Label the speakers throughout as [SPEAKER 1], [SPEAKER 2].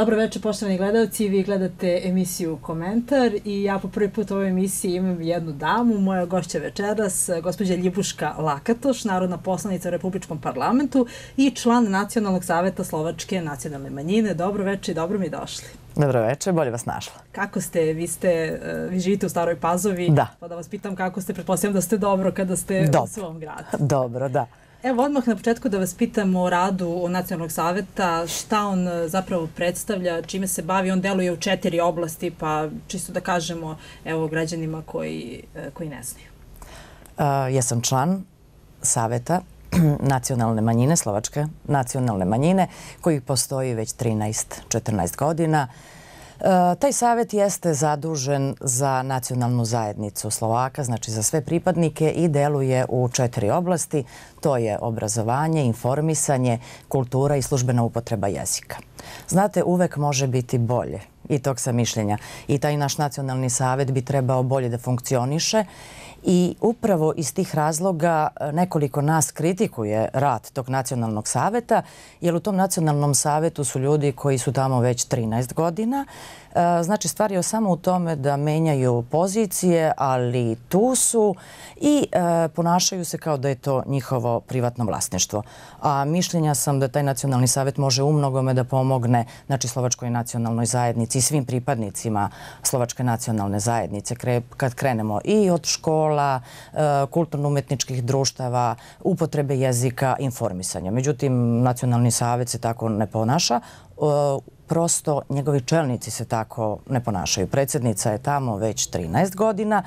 [SPEAKER 1] Dobro večer, poštovani gledalci. Vi gledate emisiju Komentar i ja po prvi put u ovoj emisiji imam jednu damu, moja gošća večeras, gospođa Ljibuška Lakatoš, narodna poslanica u Republičkom parlamentu i član Nacionalnog saveta Slovačke nacionalne manjine. Dobro večer i dobro mi došli.
[SPEAKER 2] Dobro večer, bolje vas našla.
[SPEAKER 1] Kako ste? Vi, ste, eh, vi živite u Staroj Pazovi.
[SPEAKER 2] Da.
[SPEAKER 1] Pa da vas pitam kako ste, pretpostavljam da ste dobro kada ste
[SPEAKER 2] dobro.
[SPEAKER 1] u svom gradu.
[SPEAKER 2] Dobro, da.
[SPEAKER 1] Evo odmah na početku da vas pitam o radu Nacionalnog saveta, šta on e, zapravo predstavlja, čime se bavi, on deluje u četiri oblasti, pa čisto da kažemo evo građanima koji, e, koji ne znaju.
[SPEAKER 2] Uh, ja sam član saveta nacionalne manjine, slovačke nacionalne manjine, koji postoji već 13-14 godina. Uh, E, taj savjet jeste zadužen za nacionalnu zajednicu Slovaka, znači za sve pripadnike i deluje u četiri oblasti. To je obrazovanje, informisanje, kultura i službena upotreba jezika. Znate, uvek može biti bolje i tog sam mišljenja. I taj naš nacionalni savjet bi trebao bolje da funkcioniše I upravo iz tih razloga e, nekoliko nas kritikuje rad tog nacionalnog saveta, jer u tom nacionalnom savetu su ljudi koji su tamo već 13 godina. E, znači, stvar je samo u tome da menjaju pozicije, ali tu su i e, ponašaju se kao da je to njihovo privatno vlasništvo. A mišljenja sam da taj nacionalni savet može umnogome da pomogne znači, Slovačkoj nacionalnoj zajednici i svim pripadnicima Slovačke nacionalne zajednice. Kad krenemo i od škola, e, kulturno-umetničkih društava, upotrebe jezika, informisanja. Međutim, nacionalni savet se tako ne ponaša prosto njegovi čelnici se tako ne ponašaju. Predsjednica je tamo već 13 godina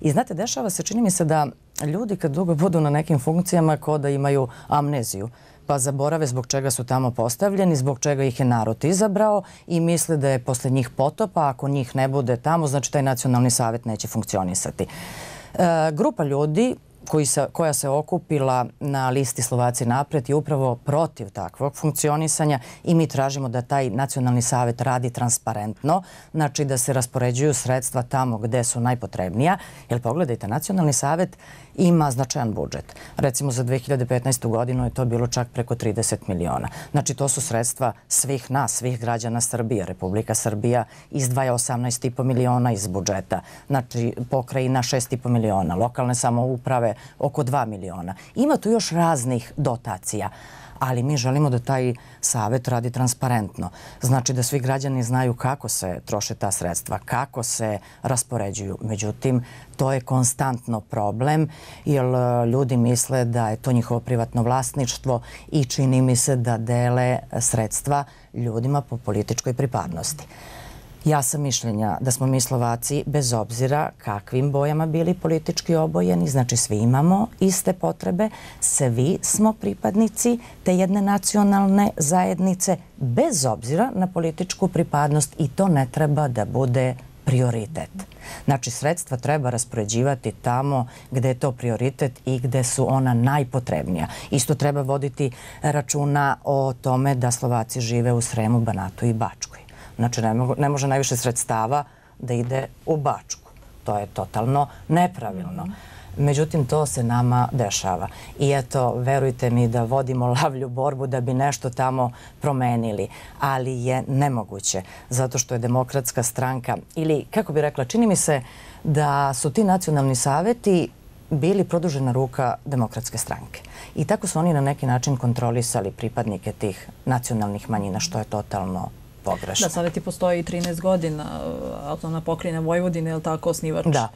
[SPEAKER 2] i znate, dešava se, čini mi se da ljudi kad dugo budu na nekim funkcijama ko da imaju amneziju pa zaborave zbog čega su tamo postavljeni, zbog čega ih je narod izabrao i misle da je posle njih potopa, ako njih ne bude tamo, znači taj nacionalni savjet neće funkcionisati. E, grupa ljudi koji se, koja se okupila na listi Slovaci napred je upravo protiv takvog funkcionisanja i mi tražimo da taj nacionalni savjet radi transparentno, znači da se raspoređuju sredstva tamo gde su najpotrebnija. Jer pogledajte, nacionalni savjet ima značajan budžet. Recimo za 2015. godinu je to bilo čak preko 30 miliona. Znači to su sredstva svih nas, svih građana Srbije. Republika Srbija izdvaja 18,5 miliona iz budžeta. Znači pokrajina 6,5 miliona. Lokalne samouprave oko 2 miliona. Ima tu još raznih dotacija ali mi želimo da taj savjet radi transparentno. Znači da svi građani znaju kako se troše ta sredstva, kako se raspoređuju. Međutim, to je konstantno problem jer e, ljudi misle da je to njihovo privatno vlasništvo i čini mi se da dele sredstva ljudima po političkoj pripadnosti. Ja sam mišljenja da smo mi Slovaci, bez obzira kakvim bojama bili politički obojeni, znači svi imamo iste potrebe, svi smo pripadnici te jedne nacionalne zajednice, bez obzira na političku pripadnost i to ne treba da bude prioritet. Znači, sredstva treba raspoređivati tamo gde je to prioritet i gde su ona najpotrebnija. Isto treba voditi računa o tome da Slovaci žive u Sremu, Banatu i Bačkoj. Znači, ne, ne može najviše sredstava da ide u Bačku. To je totalno nepravilno. Mm -hmm. Međutim, to se nama dešava. I eto, verujte mi da vodimo lavlju borbu da bi nešto tamo promenili. Ali je nemoguće, zato što je demokratska stranka, ili kako bi rekla, čini mi se da su ti nacionalni saveti bili produžena ruka demokratske stranke. I tako su oni na neki način kontrolisali pripadnike tih nacionalnih manjina, što je totalno pogrešno.
[SPEAKER 1] Da, savjeti postoji 13 godina, autonomna pokrina Vojvodine, je li tako osnivač?
[SPEAKER 2] Da.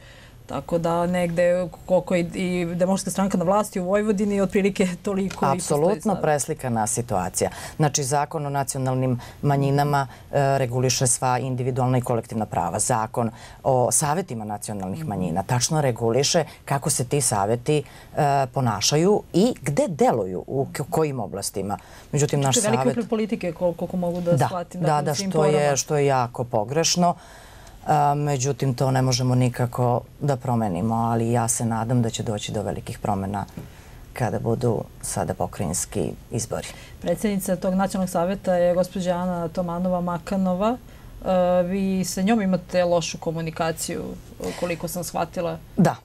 [SPEAKER 1] Tako da negde koliko i demokratska stranka na vlasti u Vojvodini otprilike toliko
[SPEAKER 2] Apsolutno preslikana situacija. Znači, zakon o nacionalnim manjinama e, reguliše sva individualna i kolektivna prava. Zakon o savjetima nacionalnih manjina tačno reguliše kako se ti savjeti e, ponašaju i gde deluju, u kojim oblastima.
[SPEAKER 1] Međutim, naš savjet... Veliki politike koliko mogu da shvatim.
[SPEAKER 2] Da, da, što je jako pogrešno. Međutim, to ne možemo nikako da promenimo, ali ja se nadam da će doći do velikih promjena kada budu sada pokrajinski izbori.
[SPEAKER 1] Predsjednica tog nacionalnog savjeta je gospođa Ana Tomanova-Makanova. Vi sa njom imate lošu komunikaciju, koliko sam shvatila?
[SPEAKER 2] Da.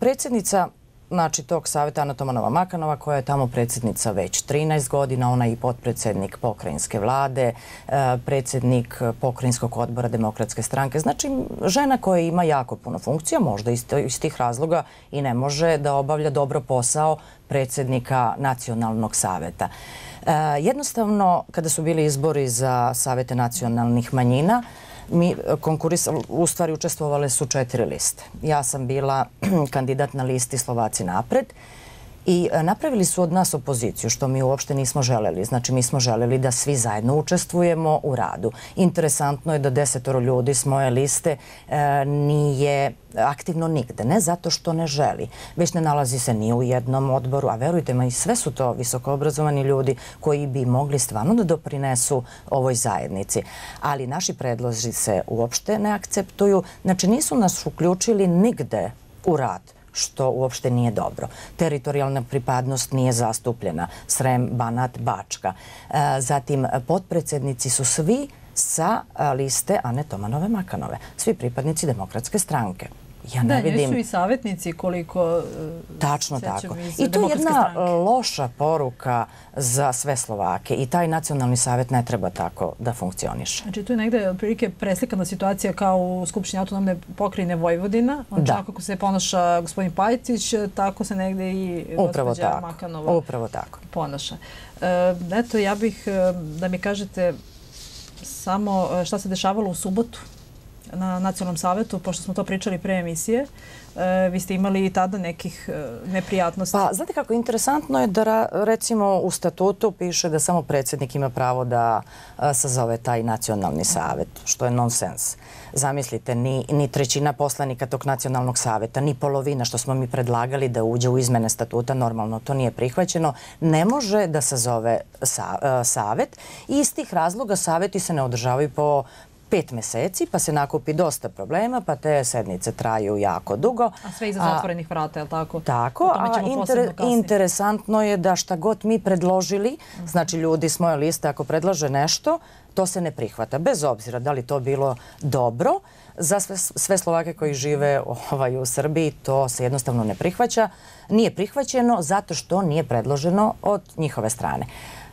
[SPEAKER 2] Predsjednica znači, tog savjeta Anatomanova Makanova, koja je tamo predsjednica već 13 godina, ona je i potpredsjednik pokrajinske vlade, e, predsjednik pokrajinskog odbora demokratske stranke. Znači, žena koja ima jako puno funkcija, možda iz tih razloga i ne može da obavlja dobro posao predsjednika nacionalnog savjeta. E, jednostavno, kada su bili izbori za savjete nacionalnih manjina, mi konkurisali, u stvari učestvovale su četiri liste. Ja sam bila kandidat na listi Slovaci napred i e, napravili su od nas opoziciju, što mi uopšte nismo želeli. Znači, mi smo želeli da svi zajedno učestvujemo u radu. Interesantno je da desetoro ljudi s moje liste e, nije aktivno nigde. Ne zato što ne želi, već ne nalazi se ni u jednom odboru, a verujte me, sve su to visokoobrazovani ljudi koji bi mogli stvarno da doprinesu ovoj zajednici. Ali naši predlozi se uopšte ne akceptuju. Znači, nisu nas uključili nigde u rad što uopšte nije dobro. Teritorijalna pripadnost nije zastupljena. Srem, Banat, Bačka. E, zatim, potpredsednici su svi sa e, liste Ane Tomanove Makanove. Svi pripadnici demokratske stranke.
[SPEAKER 1] Ja ne da, vidim... Da, i savjetnici koliko
[SPEAKER 2] e, Tačno tako. I to je jedna loša poruka za sve Slovake. I taj nacionalni savjet ne treba tako da funkcioniše.
[SPEAKER 1] Znači, tu je negde otprilike preslikana situacija kao u Skupštini autonomne pokrine Vojvodina. Znači, da. kako se ponaša gospodin Pajtić, tako se negde i gospođa Makanova
[SPEAKER 2] Upravo tako.
[SPEAKER 1] ponaša. E, eto, ja bih e, da mi kažete samo šta se dešavalo u subotu na nacionalnom savetu, pošto smo to pričali pre emisije, e, vi ste imali i tada nekih e, neprijatnosti.
[SPEAKER 2] Pa, znate kako, interesantno je da recimo u statutu piše da samo predsjednik ima pravo da e, sazove taj nacionalni savet, što je nonsens. Zamislite, ni, ni trećina poslanika tog nacionalnog saveta, ni polovina što smo mi predlagali da uđe u izmene statuta, normalno to nije prihvaćeno, ne može da sazove sa, e, savet. I iz tih razloga saveti se ne održavaju po pet meseci, pa se nakupi dosta problema, pa te sednice traju jako dugo.
[SPEAKER 1] A sve iza zatvorenih vrata, je li tako?
[SPEAKER 2] Tako, a interesantno je da šta god mi predložili, znači ljudi s moje liste, ako predlaže nešto, to se ne prihvata. Bez obzira da li to bilo dobro, za sve Slovake koji žive ovaj, u Srbiji, to se jednostavno ne prihvaća. Nije prihvaćeno zato što nije predloženo od njihove strane.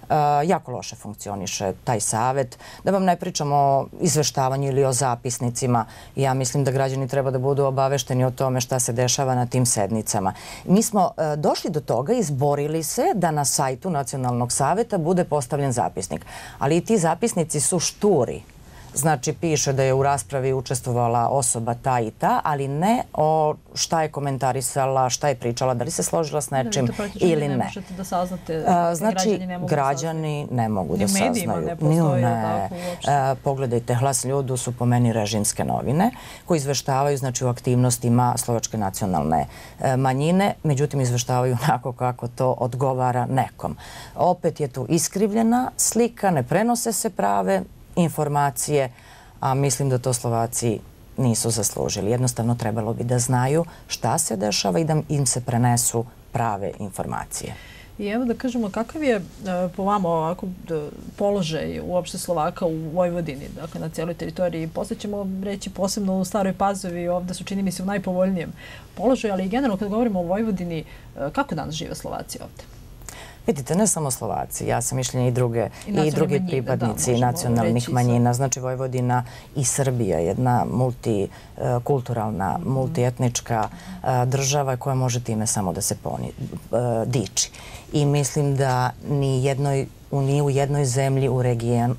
[SPEAKER 2] E, jako loše funkcioniše taj savet. Da vam ne pričamo o izveštavanju ili o zapisnicima, ja mislim da građani treba da budu obavešteni o tome šta se dešava na tim sednicama. Mi smo e, došli do toga i izborili se da na sajtu Nacionalnog saveta bude postavljen zapisnik. Ali i ti zapisnici su šturi znači piše da je u raspravi učestvovala osoba ta i ta, ali ne o šta je komentarisala, šta je pričala, da li se složila s nečim ili ne. Ne
[SPEAKER 1] možete da saznate,
[SPEAKER 2] znači, građani ne mogu da saznaju. Ni u medijima ne postoji tako uopšte. Pogledajte, Hlas ljudu su po meni režimske novine koji izveštavaju znači, u aktivnostima Slovačke nacionalne e, manjine, međutim izveštavaju onako kako to odgovara nekom. Opet je tu iskrivljena slika, ne prenose se prave informacije, a mislim da to Slovaci nisu zaslužili. Jednostavno trebalo bi da znaju šta se dešava i da im se prenesu prave informacije.
[SPEAKER 1] I evo da kažemo, kakav je e, po vama ovako e, položaj uopšte Slovaka u Vojvodini, dakle na cijeloj teritoriji? Posle ćemo reći posebno u Staroj Pazovi, ovdje su čini mi se u najpovoljnijem položaju, ali i generalno kad govorimo o Vojvodini, e, kako danas žive Slovaci ovde?
[SPEAKER 2] Vidite, ne samo Slovaci, ja sam mišljenja i druge i drugi pripadnici nacionalnih manjina, znači Vojvodina i Srbija, jedna multikulturalna, mhm. multietnička država koja može time samo da se diči. I mislim da ni jednoj ni u jednoj zemlji u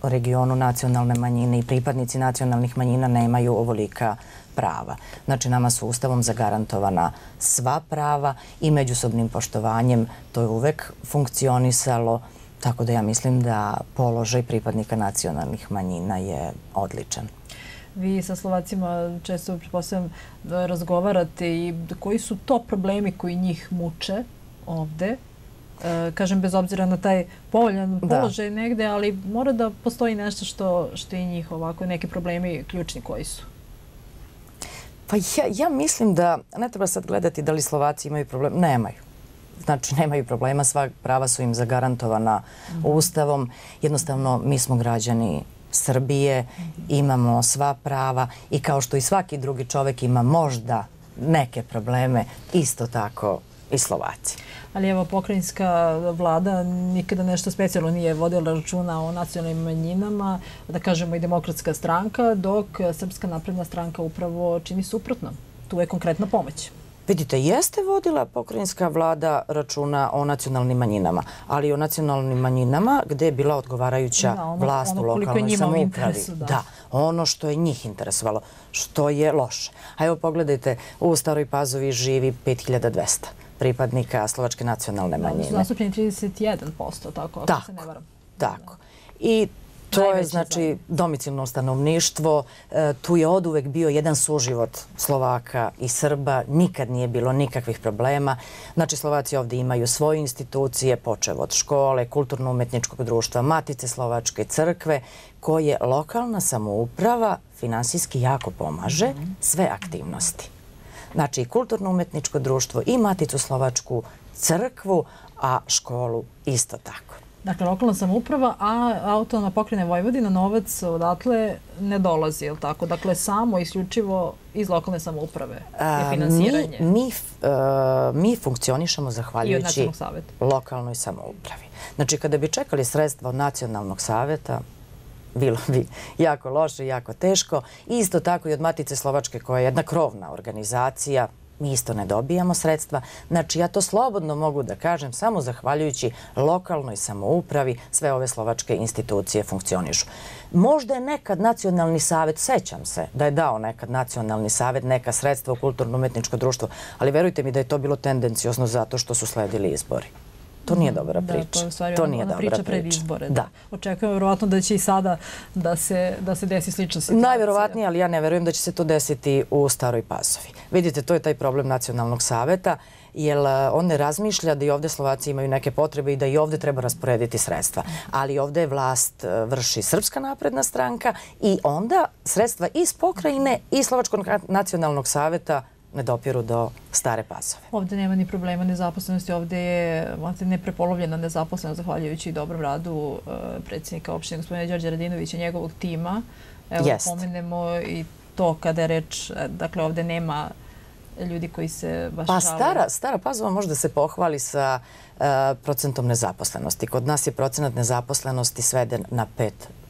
[SPEAKER 2] regionu nacionalne manjine i pripadnici nacionalnih manjina nemaju ovolika prava. Znači, nama su ustavom zagarantovana sva prava i međusobnim poštovanjem to je uvek funkcionisalo, tako da ja mislim da položaj pripadnika nacionalnih manjina je odličan.
[SPEAKER 1] Vi sa Slovacima često da razgovarate i koji su to problemi koji njih muče ovde? E, kažem, bez obzira na taj povoljan položaj negde, ali mora da postoji nešto što, što je njih ovako, neki problemi ključni koji su.
[SPEAKER 2] Pa ja, ja mislim da ne treba sad gledati da li Slovaci imaju problem. Nemaju. Znači, nemaju problema. Sva prava su im zagarantovana mm -hmm. ustavom. Jednostavno, mi smo građani Srbije, mm -hmm. imamo sva prava i kao što i svaki drugi čovek ima možda neke probleme, isto tako i Slovaci.
[SPEAKER 1] Ali evo, pokrajinska vlada nikada nešto specijalno nije vodila računa o nacionalnim manjinama, da kažemo i demokratska stranka, dok Srpska napredna stranka upravo čini suprotno. Tu je konkretna pomoć.
[SPEAKER 2] Vidite, jeste vodila pokrajinska vlada računa o nacionalnim manjinama, ali o nacionalnim manjinama gde je bila odgovarajuća
[SPEAKER 1] ono-
[SPEAKER 2] vlast
[SPEAKER 1] ono
[SPEAKER 2] u lokalnoj samoupravi.
[SPEAKER 1] Da.
[SPEAKER 2] ono što je njih interesovalo, što je loše. A evo pogledajte, u Staroj Pazovi živi 5200 pripadnika slovačke nacionalne manjine. Da, su
[SPEAKER 1] zastupljeni 31%, tako, ako se ne varam.
[SPEAKER 2] Tako. I To je znači domicilno stanovništvo. E, tu je od uvek bio jedan suživot Slovaka i Srba. Nikad nije bilo nikakvih problema. Znači Slovaci ovdje imaju svoje institucije, počev od škole, kulturno-umetničkog društva, Matice Slovačke crkve, koje lokalna samouprava finansijski jako pomaže sve aktivnosti. Znači i kulturno-umetničko društvo i Maticu Slovačku crkvu, a školu isto tako.
[SPEAKER 1] Dakle, lokalna samouprava, a autonomna pokrine Vojvodina, novac odatle ne dolazi, je li tako? Dakle, samo isključivo iz lokalne samouprave je finansiranje.
[SPEAKER 2] Mi, mi, mi funkcionišemo zahvaljujući lokalnoj samoupravi. Znači, kada bi čekali sredstva od nacionalnog savjeta, bilo bi jako loše, jako teško. Isto tako i od Matice Slovačke, koja je jedna krovna organizacija, mi isto ne dobijamo sredstva. Znači, ja to slobodno mogu da kažem, samo zahvaljujući lokalnoj samoupravi sve ove slovačke institucije funkcionišu. Možda je nekad nacionalni savjet, sećam se da je dao nekad nacionalni savjet neka sredstva u kulturno-umetničko društvo, ali verujte mi da je to bilo tendencijosno zato što su sledili izbori. To nije dobra priča. Da, to stvari
[SPEAKER 1] nije ona priča pred izbore. Da. Očekujem vjerovatno da će i sada da se, da se desi slična situacija.
[SPEAKER 2] Najvjerovatnije, ali ja ne verujem da će se to desiti u Staroj Pasovi. Vidite, to je taj problem nacionalnog saveta, jer e, on ne razmišlja da i ovdje Slovaci imaju neke potrebe i da i ovdje treba rasporediti sredstva. Ali ovdje je vlast e, vrši Srpska napredna stranka i onda sredstva iz pokrajine i Slovačkog nacionalnog saveta ne dopiru do stare pasove.
[SPEAKER 1] Ovdje nema ni problema nezaposlenosti, ovdje je neprepolovljena nezaposlenost zahvaljujući dobrom radu e, predsjednika opštine gospodina Đorđe Radinovića i njegovog tima. Evo, pomenemo i to kada je reč, e, dakle ovdje nema ljudi koji se baš
[SPEAKER 2] Pa stara, stara pazova može da se pohvali sa e, procentom nezaposlenosti. Kod nas je procenat nezaposlenosti sveden na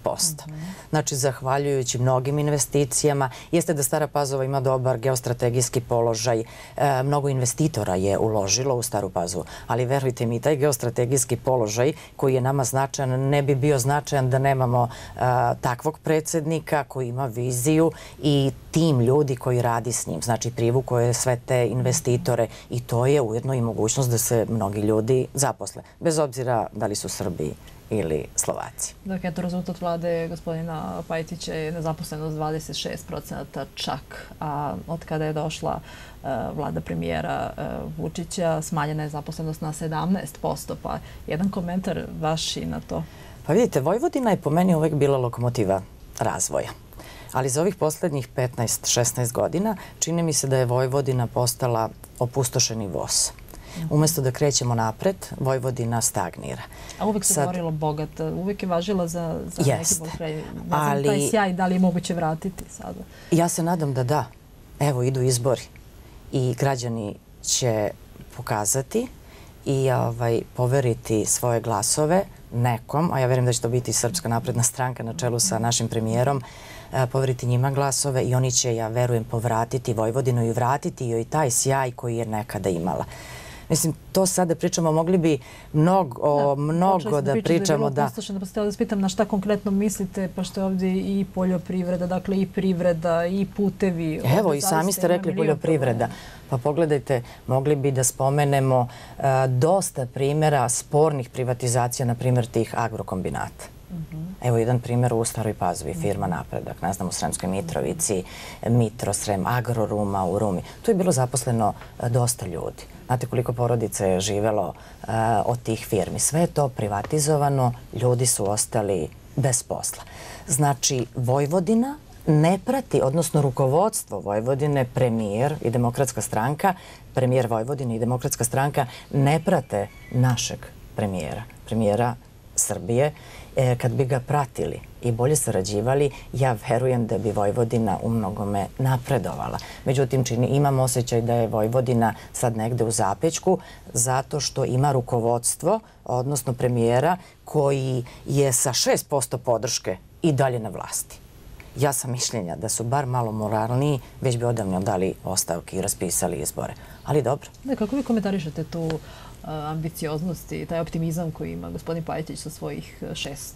[SPEAKER 2] 5 Znači, zahvaljujući mnogim investicijama, jeste da Stara Pazova ima dobar geostrategijski položaj. E, mnogo investitora je uložilo u Staru Pazovu, ali verujte mi, taj geostrategijski položaj koji je nama značajan, ne bi bio značajan da nemamo e, takvog predsjednika koji ima viziju i tim ljudi koji radi s njim. Znači, privukuje sve te investitore i to je ujedno i mogućnost da se mnogi ljudi zaposle, bez obzira da li su Srbiji ili Slovaci.
[SPEAKER 1] Dakle, to rezultat vlade gospodina Pajtića je nezaposlenost 26% čak, a od kada je došla e, vlada premijera e, Vučića, smanjena je zaposlenost na 17%, pa jedan komentar vaš i na to.
[SPEAKER 2] Pa vidite, Vojvodina je po meni uvek bila lokomotiva razvoja. Ali za ovih poslednjih 15-16 godina čini mi se da je Vojvodina postala opustošeni voz. Umjesto da krećemo napred, Vojvodina stagnira.
[SPEAKER 1] A uvek se govorilo bogat, uvek je važila za neki bolkraj. Ne znam taj sjaj, da li je moguće vratiti sada?
[SPEAKER 2] Ja se nadam da da. Evo, idu izbori i građani će pokazati i ovaj, poveriti svoje glasove nekom, a ja verujem da će to biti Srpska napredna stranka na čelu sa našim premijerom, e, poveriti njima glasove i oni će, ja verujem, povratiti Vojvodinu i vratiti joj taj sjaj koji je nekada imala. Mislim, to sada pričamo, mogli bi mnogo, mnogo da pričamo.
[SPEAKER 1] Da, počeli pa ste da spitam na šta konkretno mislite, pa što je ovdje i poljoprivreda, dakle i privreda, i putevi.
[SPEAKER 2] Evo, i sami ste rekli poljoprivreda. Pa pogledajte, mogli bi da spomenemo e, dosta primjera spornih privatizacija, na primjer tih agrokombinata. Mhm. Evo jedan primjer u Staroj Pazovi, firma Napredak, ne znam, u Sremskoj Mitrovici, Mitro, Srem, Agroruma u Rumi. Tu je bilo zaposleno e, dosta ljudi. Znate koliko porodice je živelo uh, od tih firmi. Sve je to privatizovano, ljudi su ostali bez posla. Znači, Vojvodina ne prati, odnosno rukovodstvo Vojvodine, premijer i demokratska stranka, premijer Vojvodine i demokratska stranka ne prate našeg premijera, premijera Srbije, e, kad bi ga pratili i bolje sarađivali, ja verujem da bi Vojvodina u mnogome napredovala. Međutim, čini, imam osjećaj da je Vojvodina sad negde u zapećku zato što ima rukovodstvo, odnosno premijera, koji je sa 6% podrške i dalje na vlasti. Ja sam mišljenja da su bar malo moralniji, već bi odavno dali ostavke i raspisali izbore. Ali dobro.
[SPEAKER 1] Ne, kako vi komentarišete tu ambicioznost i taj optimizam koji ima gospodin Pajtić sa svojih 6%?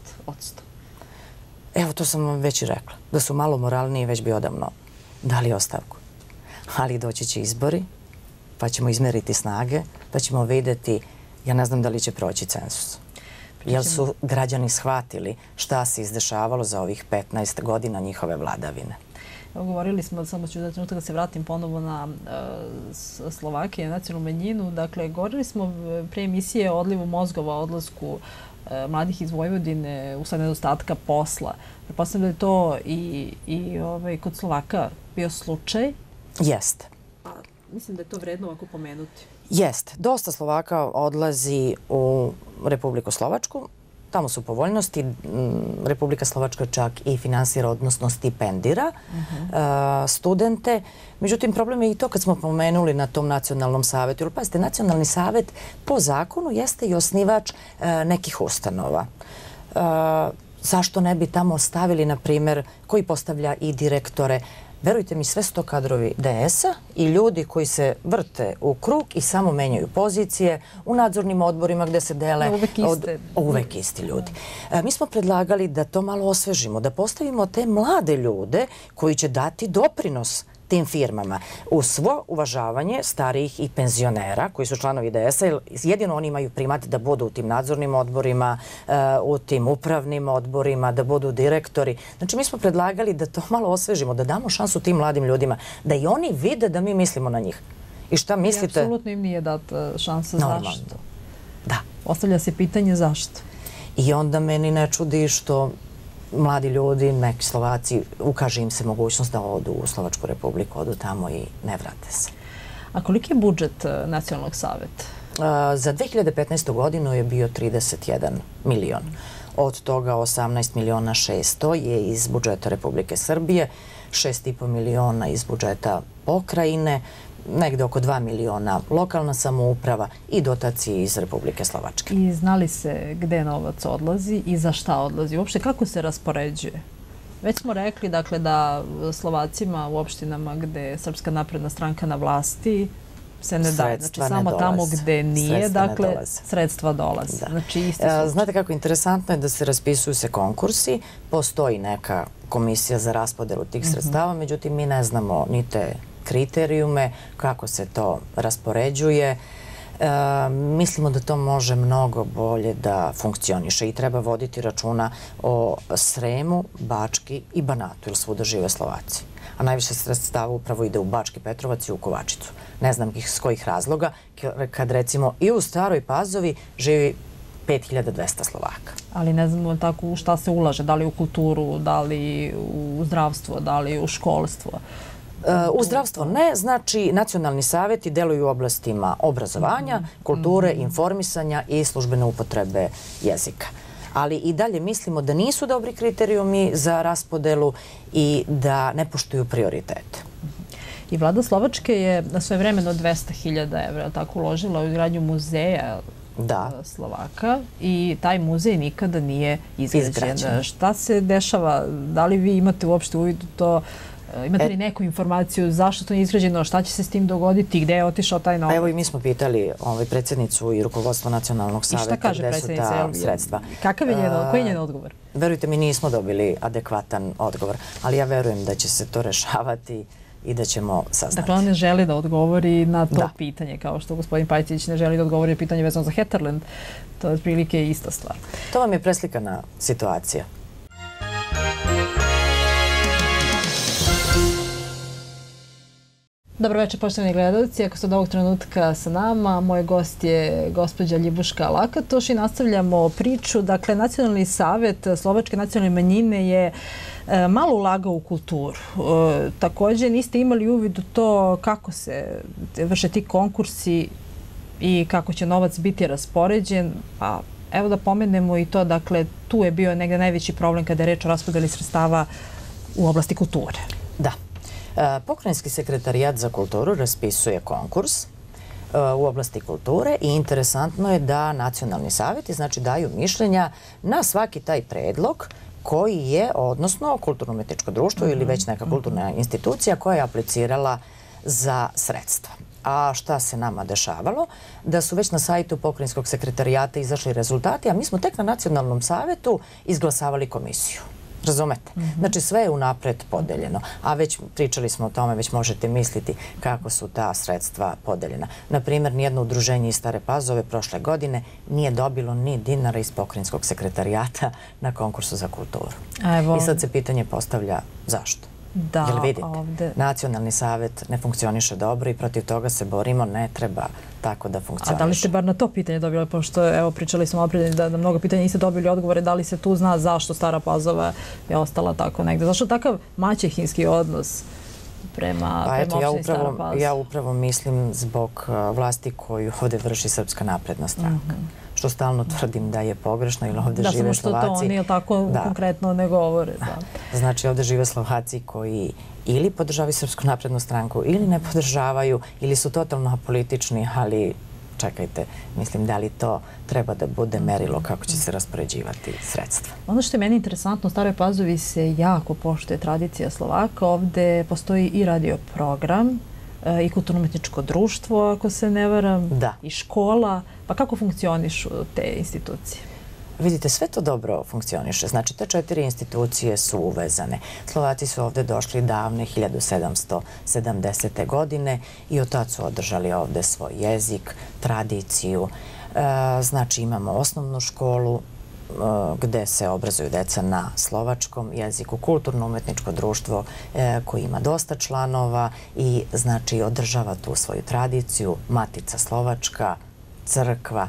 [SPEAKER 2] Evo, to sam vam već i rekla. Da su malo moralniji, već bi odavno dali ostavku. Ali doći će izbori, pa ćemo izmeriti snage, pa ćemo videti, ja ne znam da li će proći census. Jel su građani shvatili šta se izdešavalo za ovih 15 godina njihove vladavine?
[SPEAKER 1] Govorili smo, samo ću da trenutak da se vratim ponovo na e, Slovakije, nacionalnu menjinu. Dakle, govorili smo e, pre emisije o odlivu mozgova, odlasku e, mladih iz Vojvodine usled nedostatka posla. Prepostavljam da je to i, i ovaj, kod Slovaka bio slučaj.
[SPEAKER 2] Jeste.
[SPEAKER 1] Mislim da je to vredno ovako pomenuti.
[SPEAKER 2] Jeste. Dosta Slovaka odlazi u Republiku Slovačku. Tamo su povoljnosti. Republika Slovačka čak i finansira, odnosno stipendira studente. Međutim, problem je i to kad smo pomenuli na tom nacionalnom savjetu. Jer, pazite, nacionalni savjet po zakonu jeste i osnivač nekih ustanova. Zašto ne bi tamo stavili, na primjer, koji postavlja i direktore verujte mi, sve sto kadrovi DS-a i ljudi koji se vrte u krug i samo menjaju pozicije u nadzornim odborima gde se dele...
[SPEAKER 1] Uvek iste.
[SPEAKER 2] Uvek isti ljudi. E, mi smo predlagali da to malo osvežimo, da postavimo te mlade ljude koji će dati doprinos tim firmama. U svo uvažavanje starijih i penzionera koji su članovi DS-a, jedino oni imaju primat da budu u tim nadzornim odborima, e, u tim upravnim odborima, da budu direktori. Znači, mi smo predlagali da to malo osvežimo, da damo šansu tim mladim ljudima, da i oni vide da mi mislimo na njih. I šta mislite?
[SPEAKER 1] I apsolutno im nije dat e, šansa zašto.
[SPEAKER 2] Da.
[SPEAKER 1] Ostavlja se pitanje zašto.
[SPEAKER 2] I onda meni ne čudi što mladi ljudi, neki Slovaci, ukaže im se mogućnost da odu u Slovačku republiku, odu tamo i ne vrate se.
[SPEAKER 1] A koliki je budžet e, nacionalnog savjeta?
[SPEAKER 2] Za 2015. godinu je bio 31 milion. Od toga 18 miliona 600 je iz budžeta Republike Srbije, 6,5 miliona iz budžeta pokrajine, negde oko 2 miliona lokalna samouprava i dotacije iz Republike Slovačke.
[SPEAKER 1] I znali se gde novac odlazi i za šta odlazi? Uopšte kako se raspoređuje? Već smo rekli dakle, da Slovacima u opštinama gde je Srpska napredna stranka na vlasti se ne daje. Znači, samo tamo gde nije, dakle, sredstva dolaze. Znači, isti
[SPEAKER 2] e, Znate kako, interesantno je da se raspisuju se konkursi, postoji neka komisija za raspodelu tih mhm. sredstava, međutim, mi ne znamo ni te kriterijume, kako se to raspoređuje. E, mislimo da to može mnogo bolje da funkcioniše i treba voditi računa o Sremu, Bački i Banatu, jer svuda žive Slovaci. A najviše sredstava upravo ide u Bački Petrovac i u Kovačicu. Ne znam s kojih razloga, kad recimo i u Staroj Pazovi živi 5200 Slovaka.
[SPEAKER 1] Ali ne znamo tako šta se ulaže, da li u kulturu, da li u zdravstvo, da li u školstvo.
[SPEAKER 2] U zdravstvo ne, znači nacionalni savjeti deluju u oblastima obrazovanja, mhm. kulture, mhm. informisanja i službene upotrebe jezika. Ali i dalje mislimo da nisu dobri kriterijumi za raspodelu i da ne poštuju prioritete.
[SPEAKER 1] I vlada Slovačke je na svoje vremeno 200.000 evra tako uložila u izgradnju muzeja Slovaka i taj muzej nikada nije izgrađen. Šta se dešava? Da li vi imate uopšte uvidu to? E, imate li e- neku informaciju zašto to nije izgrađeno, šta će se s tim dogoditi, gde je otišao taj novac?
[SPEAKER 2] Evo i mi smo pitali ovaj, predsjednicu i rukovodstvo nacionalnog savjeta gde su ta sredstva.
[SPEAKER 1] Kakav je njen, koji je njen odgovor?
[SPEAKER 2] Verujte mi, nismo dobili adekvatan odgovor, ali ja verujem da će se to rešavati i da ćemo saznati.
[SPEAKER 1] Dakle, on ne želi da odgovori na to pitanje, kao što gospodin Pajcić ne želi da odgovori na pitanje vezano za Heterland. To je prilike ista stvar.
[SPEAKER 2] To vam je preslikana situacija.
[SPEAKER 1] Dobro večer, poštovani gledalci. Ako ste od ovog trenutka sa nama, moj gost je gospođa Ljibuška Lakatoš i nastavljamo priču. Dakle, Nacionalni savjet Slovačke nacionalne manjine je e, malo ulagao u kulturu. E, također niste imali uvid u to kako se vrše ti konkursi i kako će novac biti raspoređen. Pa evo da pomenemo i to, dakle, tu je bio negde najveći problem kada je reč o raspodeli sredstava u oblasti kulture.
[SPEAKER 2] Da. E, pokrajinski sekretarijat za kulturu raspisuje konkurs e, u oblasti kulture i interesantno je da nacionalni savjeti znači daju mišljenja na svaki taj predlog koji je, odnosno kulturno-umetničko društvo ili već neka kulturna institucija koja je aplicirala za sredstva. A šta se nama dešavalo? Da su već na sajtu pokrajinskog sekretarijata izašli rezultati, a mi smo tek na nacionalnom savjetu izglasavali komisiju. Razumete? Mhm. Znači sve je unapred podeljeno. A već pričali smo o tome, već možete misliti kako su ta sredstva podeljena. Naprimjer, nijedno udruženje iz Stare Pazove prošle godine nije dobilo ni dinara iz pokrinjskog sekretarijata na konkursu za kulturu. I sad se pitanje postavlja zašto?
[SPEAKER 1] Da,
[SPEAKER 2] Jel vidite? Nacionalni savjet ne funkcioniše dobro i protiv toga se borimo, ne treba tako da funkcioniše.
[SPEAKER 1] A da li ste bar na to pitanje dobili, pošto evo pričali smo opredeni da na mnogo pitanja niste dobili odgovore, da li se tu zna zašto Stara Pazova je ostala tako negde? Zašto takav maćehinski odnos prema, pa prema opštini Stara Pazova?
[SPEAKER 2] Ja upravo mislim zbog vlasti koju ovde vrši Srpska napredna stranka. Mm što stalno tvrdim da je pogrešno ili ovde žive Slovaci.
[SPEAKER 1] Da, samo što to oni tako konkretno ne govore.
[SPEAKER 2] Znači ovde žive Slovaci koji ili podržavaju Srpsku naprednu stranku ili ne podržavaju ili su totalno apolitični, ali čekajte, mislim da li to treba da bude merilo kako će se raspoređivati sredstva.
[SPEAKER 1] Ono što je meni interesantno, u Staroj Pazovi se jako poštuje tradicija Slovaka. Ovde postoji i radio program e, i kulturno-umetničko društvo, ako se ne varam, i škola. Pa kako funkcionišu te institucije?
[SPEAKER 2] Vidite, sve to dobro funkcioniše. Znači, te četiri institucije su uvezane. Slovaci su ovde došli davne 1770. godine i od tad su održali ovde svoj jezik, tradiciju. E, znači, imamo osnovnu školu e, gde se obrazuju deca na slovačkom jeziku, kulturno-umetničko društvo e, koji ima dosta članova i znači održava tu svoju tradiciju, Matica Slovačka, crkva.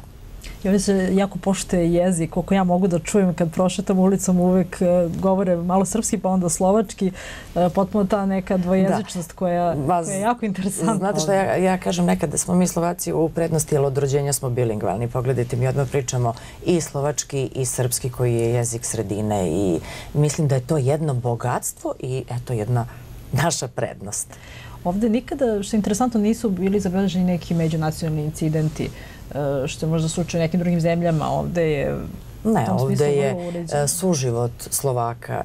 [SPEAKER 1] I ovdje se jako poštuje jezik, koliko ja mogu da čujem kad prošetam ulicom uvek e, govore malo srpski pa onda slovački, e, potpuno ta neka dvojezičnost koja je jako interesantna.
[SPEAKER 2] Znate što ja kažem nekad da smo mi Slovaci u prednosti, jer od rođenja smo bilingvalni. Pogledajte, mi odmah pričamo i slovački i srpski koji je jezik sredine i mislim da je to jedno bogatstvo i eto jedna naša prednost.
[SPEAKER 1] Ovde nikada, što je interesantno, nisu bili zabeleženi neki međunacionalni incidenti što je možda slučaj u nekim drugim zemljama. Ovde je
[SPEAKER 2] Ne, ovde je e, suživot Slovaka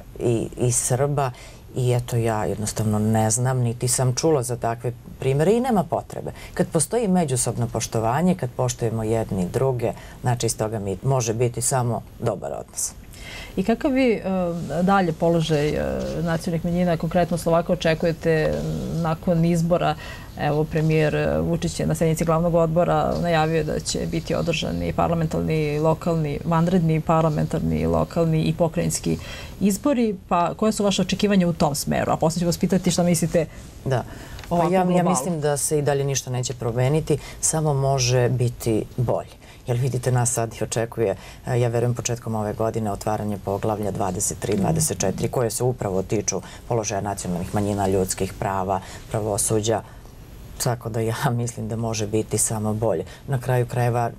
[SPEAKER 2] i Srba i eto ja jednostavno ne znam, niti sam čula za takve primere i nema potrebe. Kad postoji međusobno poštovanje, kad poštojemo jedni druge, znači iz toga mi može biti samo dobar odnos.
[SPEAKER 1] I kakav vi e, dalje položaj e, nacionalnih manjina, konkretno Slovaka, očekujete nakon izbora? Evo, premijer e, Vučić je na sednici glavnog odbora najavio da će biti održani parlamentarni, lokalni, vanredni, parlamentarni, lokalni i pokrajinski izbori. Pa koje su vaše očekivanja u tom smeru? A poslije ću vas pitati šta mislite
[SPEAKER 2] Da. Pa ja, ja mislim da se i dalje ništa neće promeniti, samo može biti bolje. Jer vidite, nas sad i očekuje, e, ja verujem početkom ove godine, otvaranje poglavlja 23-24, koje se upravo tiču položaja nacionalnih manjina, ljudskih prava, pravosuđa. Tako da ja mislim da može biti samo bolje. Na kraju krajeva,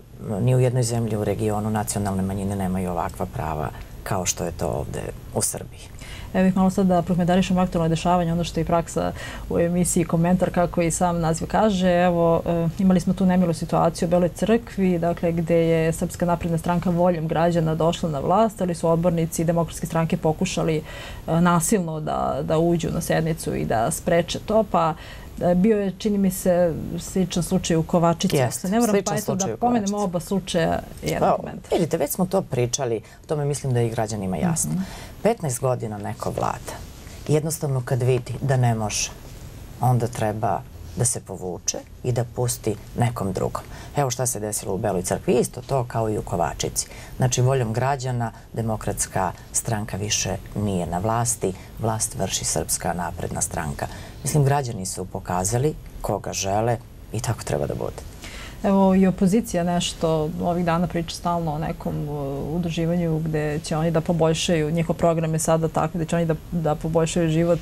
[SPEAKER 2] ni u jednoj zemlji u regionu nacionalne manjine nemaju ovakva prava kao što je to ovde u Srbiji.
[SPEAKER 1] Evo bih malo sad da prokomentarišem aktualno dešavanje, ono što je praksa u emisiji komentar kako i sam naziv kaže. Evo, e, imali smo tu nemilu situaciju u Beloj crkvi, dakle, gde je Srpska napredna stranka voljom građana došla na vlast, ali su odbornici demokratske stranke pokušali e, nasilno da, da uđu na sednicu i da spreče to, pa bio je, čini mi se, sličan slučaj u Kovačici.
[SPEAKER 2] Jeste,
[SPEAKER 1] ne moram pa eto da pomenemo oba slučaja jedan komentar.
[SPEAKER 2] Vidite, već smo to pričali, o tome mislim da i građanima jasno. 15 godina neko vlada. Jednostavno kad vidi da ne može, onda treba da se povuče i da pusti nekom drugom. Evo šta se desilo u Beloj crkvi, isto to kao i u Kovačici. Znači, voljom građana, demokratska stranka više nije na vlasti, vlast vrši srpska napredna stranka. Mislim, građani su pokazali koga žele i tako treba da bude.
[SPEAKER 1] Evo i opozicija nešto ovih dana priča stalno o nekom udruživanju gde će oni da poboljšaju, njihov program je sada tako da će oni da, da poboljšaju život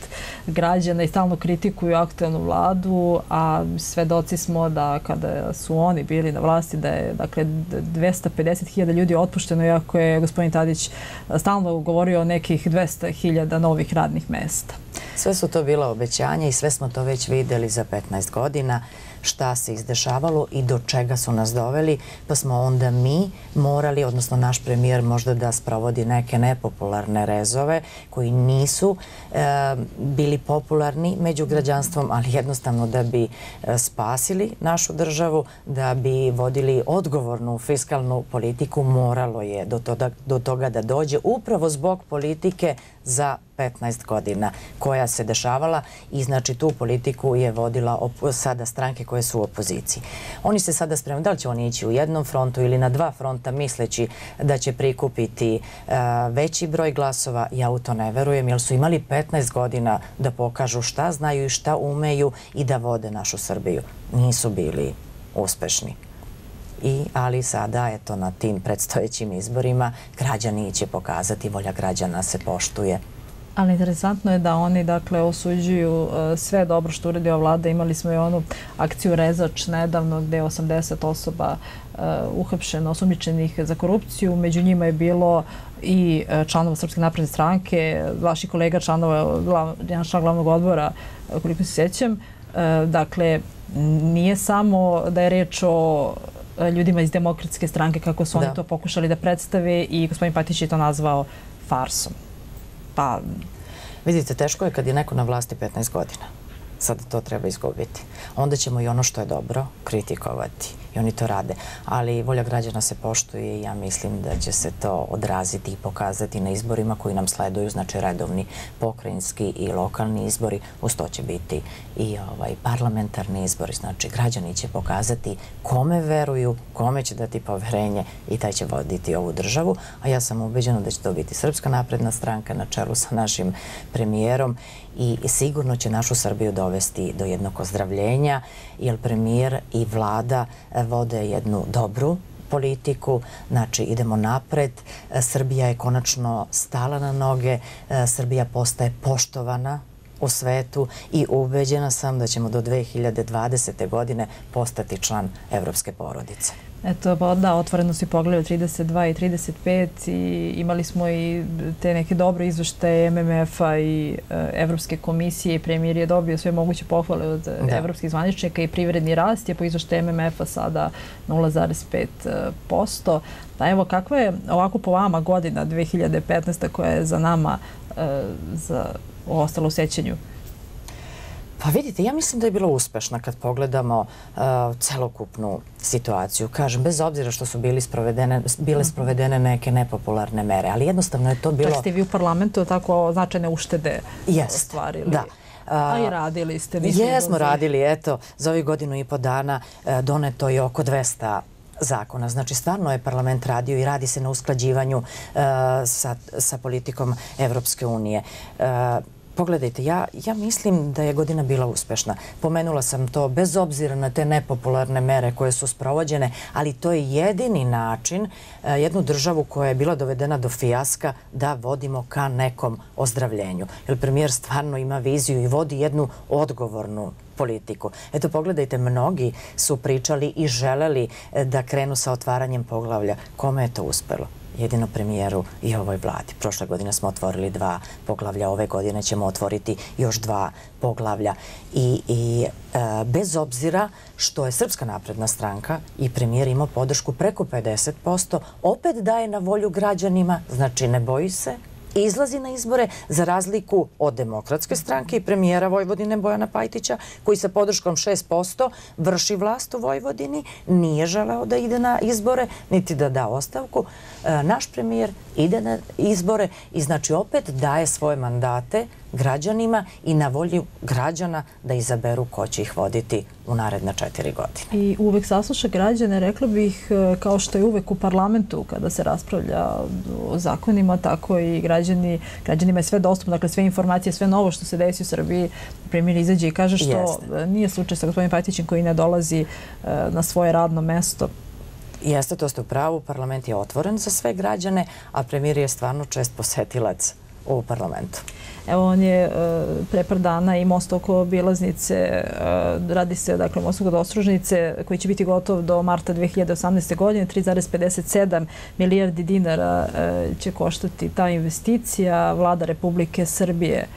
[SPEAKER 1] građana i stalno kritikuju aktualnu vladu, a svedoci smo da kada su oni bili na vlasti da je dakle 250.000 ljudi otpušteno, iako je gospodin Tadić stalno govorio o nekih 200.000 novih radnih mesta.
[SPEAKER 2] Sve su to bila obećanja i sve smo to već videli za 15 godina šta se izdešavalo i do čega su nas doveli, pa smo onda mi morali, odnosno naš premijer možda da sprovodi neke nepopularne rezove koji nisu e, bili popularni među građanstvom, ali jednostavno da bi e, spasili našu državu, da bi vodili odgovornu fiskalnu politiku, moralo je do toga, do toga da dođe upravo zbog politike za 15 godina koja se dešavala i znači tu politiku je vodila sada stranke koje su u opoziciji. Oni se sada spremaju, da li će oni ići u jednom frontu ili na dva fronta misleći da će prikupiti e, veći broj glasova, ja u to ne verujem jer su imali 15 godina da pokažu šta znaju i šta umeju i da vode našu Srbiju. Nisu bili uspešni. I, ali sada, eto, na tim predstojećim izborima, građani će pokazati, volja građana se poštuje.
[SPEAKER 1] Ali interesantno je da oni dakle osuđuju e, sve dobro što uradio vlada. Imali smo i onu akciju Rezač nedavno gde je 80 osoba e, uhapšeno, osumničenih za korupciju. Među njima je bilo i e, članova Srpske napredne stranke, vaši kolega članova, jedan član glavnog odbora, koliko se sjećam. E, dakle, nije samo da je reč o ljudima iz demokratske stranke kako su oni to pokušali da predstave i gospodin Patić je to nazvao farsom
[SPEAKER 2] pa vidite, teško je kad je neko na vlasti 15 godina. Sada to treba izgubiti. Onda ćemo i ono što je dobro kritikovati i oni to rade. Ali volja građana se poštuje i ja mislim da će se to odraziti i pokazati na izborima koji nam sleduju, znači redovni pokrajinski i lokalni izbori. Uz to će biti i ovaj parlamentarni izbori. Znači građani će pokazati kome veruju, kome će dati poverenje i taj će voditi ovu državu. A ja sam ubeđena da će to biti Srpska napredna stranka na čelu sa našim premijerom i sigurno će našu Srbiju dovesti do jednog ozdravljenja, jer premijer i vlada vode jednu dobru politiku, znači idemo napred, Srbija je konačno stala na noge, Srbija postaje poštovana u svetu i ubeđena sam da ćemo do 2020. godine postati član Evropske porodice.
[SPEAKER 1] Eto, pa da, otvoreno si pogledao 32 i 35 i imali smo i te neke dobre izvešte MMF-a i e, Evropske komisije i premijer je dobio sve moguće pohvale od evropskih zvaničnika i privredni rast je po izvešte MMF-a sada 0,5%. Pa evo, kakva je ovako po vama godina 2015. koja je za nama e, za ostalo u sećenju?
[SPEAKER 2] Pa vidite, ja mislim da je bilo uspešna kad pogledamo uh, celokupnu situaciju. Kažem, bez obzira što su bili sprovedene, bile mhm. sprovedene neke nepopularne mere, ali jednostavno je to bilo...
[SPEAKER 1] Čak ste vi u parlamentu tako značajne uštede ostvarili.
[SPEAKER 2] Da.
[SPEAKER 1] A i radili ste.
[SPEAKER 2] Jesmo radili, eto, za ovih godinu i po dana uh, doneto je oko 200 zakona. Znači, stvarno je parlament radio i radi se na usklađivanju uh, sa, sa politikom Evropske unije. Uh, Pogledajte, ja, ja mislim da je godina bila uspešna. Pomenula sam to bez obzira na te nepopularne mere koje su sprovođene, ali to je jedini način eh, jednu državu koja je bila dovedena do fijaska da vodimo ka nekom ozdravljenju. Jer premijer stvarno ima viziju i vodi jednu odgovornu politiku. Eto, pogledajte, mnogi su pričali i želeli e, da krenu sa otvaranjem poglavlja. Kome je to uspelo? Jedino premijeru i ovoj vladi. Prošle godine smo otvorili dva poglavlja, ove godine ćemo otvoriti još dva poglavlja. I, i e, bez obzira što je Srpska napredna stranka i premijer imao podršku preko 50%, opet daje na volju građanima, znači ne boji se, izlazi na izbore za razliku od demokratske stranke i premijera Vojvodine Bojana Pajtića koji sa podrškom 6% vrši vlast u Vojvodini, nije želeo da ide na izbore niti da da ostavku. E, naš premijer ide na izbore i znači opet daje svoje mandate građanima i na volju građana da izaberu ko će ih voditi u naredne četiri godine.
[SPEAKER 1] I uvek sasluša građane, rekla bih, e, kao što je uvek u parlamentu kada se raspravlja o zakonima, tako i građani, građanima je sve dostupno, dakle sve informacije, sve novo što se desi u Srbiji, premijer izađe i kaže što nije slučaj sa gospodinom Pajtićem koji ne dolazi e, na svoje radno mesto.
[SPEAKER 2] Jeste, to ste u pravu. Parlament je otvoren za sve građane, a premijer je stvarno čest posetilac u parlamentu.
[SPEAKER 1] Evo, on je e, pre par dana i most oko Bilaznice, e, radi se, dakle, most oko Ostrožnice, koji će biti gotov do marta 2018. godine, 3,57 milijardi dinara e, će koštati ta investicija. Vlada Republike Srbije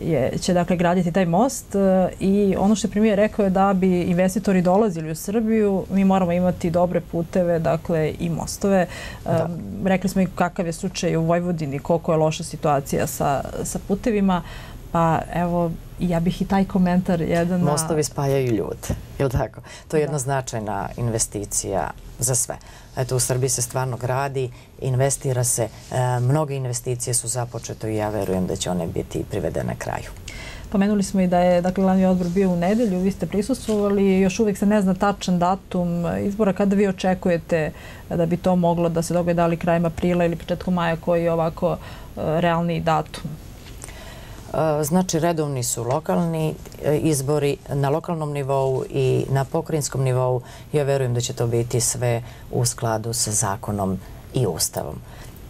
[SPEAKER 1] je, će dakle graditi taj most e, i ono što je premijer rekao je da bi investitori dolazili u Srbiju, mi moramo imati dobre puteve, dakle i mostove. Da. Rekli smo i kakav je slučaj u Vojvodini, koliko je loša situacija sa, sa putevima. Pa evo, ja bih i taj komentar jedan...
[SPEAKER 2] Mostovi spajaju ljude, je li tako? To je jedna značajna investicija za sve. Eto, u Srbiji se stvarno gradi, investira se, e, mnoge investicije su započete i ja verujem da će one biti privedene kraju.
[SPEAKER 1] Pomenuli smo i da je dakle, glavni odbor bio u nedelju, vi ste prisustvovali, još uvijek se ne zna tačan datum izbora. Kada vi očekujete da bi to moglo da se dogode da li krajem aprila ili početkom maja koji je ovako e, realni datum?
[SPEAKER 2] Znači, redovni su lokalni e, izbori na lokalnom nivou i na pokrinjskom nivou. Ja verujem da će to biti sve u skladu sa zakonom i ustavom.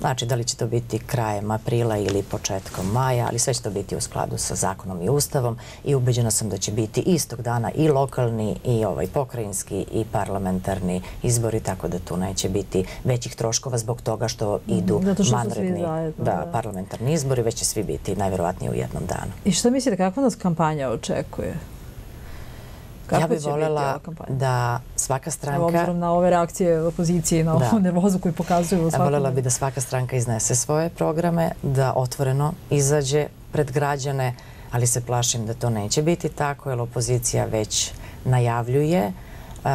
[SPEAKER 2] Znači, da li će to biti krajem aprila ili početkom maja, ali sve će to biti u skladu sa zakonom i ustavom i ubeđena sam da će biti istog dana i lokalni i ovaj pokrajinski i parlamentarni izbori, tako da tu neće biti većih troškova zbog toga što idu manredni parlamentarni izbori, već će svi biti najverovatnije u jednom danu.
[SPEAKER 1] I što mislite, kakva nas kampanja očekuje?
[SPEAKER 2] Ja bih voljela da svaka stranka... Evo,
[SPEAKER 1] obzirom na ove reakcije opozicije, na ovu nervozu koju pokazuju.
[SPEAKER 2] Ja voljela bih da svaka stranka iznese svoje programe, da otvoreno izađe pred građane, ali se plašim da to neće biti tako, jer opozicija već najavljuje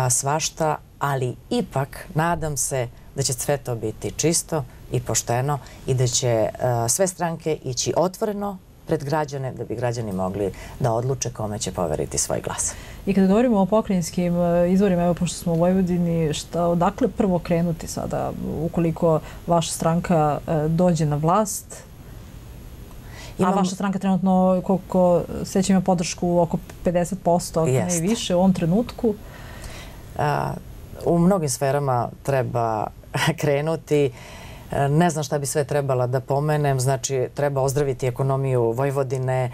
[SPEAKER 2] svašta, ali ipak nadam se da će sve to biti čisto i pošteno i da će sve stranke ići otvoreno pred građane, da bi građani mogli da odluče kome će poveriti svoj glas.
[SPEAKER 1] I kada govorimo o pokrenjskim e, izvorima, evo pošto smo u Vojvodini, šta, odakle prvo krenuti sada, ukoliko vaša stranka e, dođe na vlast, A vaša stranka trenutno, koliko sveća ima podršku, oko 50%, ako ne i više, u ovom trenutku?
[SPEAKER 2] U mnogim sferama treba krenuti. Ne znam šta bi sve trebala da pomenem. Znači, treba ozdraviti ekonomiju Vojvodine,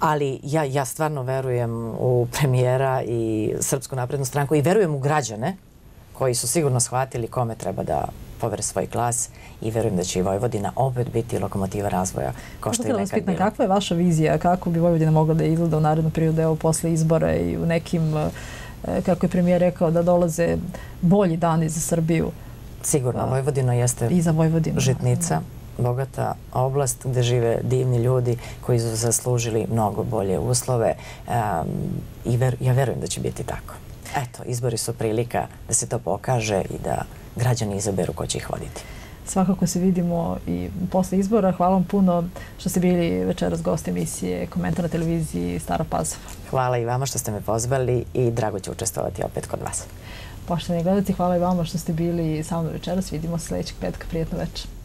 [SPEAKER 2] ali ja, ja stvarno verujem u premijera i Srpsku naprednu stranku i verujem u građane koji su sigurno shvatili kome treba da povere svoj glas i verujem da će i Vojvodina opet biti lokomotiva razvoja ko što je nekad bilo.
[SPEAKER 1] Kakva je vaša vizija? Kako bi Vojvodina mogla da izgleda u narednom periodu evo posle izbora i u nekim, e, kako je premijer rekao, da dolaze bolji dani za Srbiju?
[SPEAKER 2] Sigurno, Vojvodina jeste
[SPEAKER 1] I za Vojvodinu.
[SPEAKER 2] žitnica bogata oblast gde žive divni ljudi koji su zaslužili mnogo bolje uslove i ja verujem da će biti tako. Eto, izbori su prilika da se to pokaže i da građani izaberu ko će ih voditi.
[SPEAKER 1] Svakako se vidimo i posle izbora. Hvala vam puno što ste bili večeras gost emisije Komentar na televiziji Stara Pazova.
[SPEAKER 2] Hvala i vama što ste me pozvali i drago ću učestovati opet kod vas.
[SPEAKER 1] Poštovani gledalci, hvala i vama što ste bili sa mnom večeras. Vidimo se sljedećeg petka. Prijetno večer.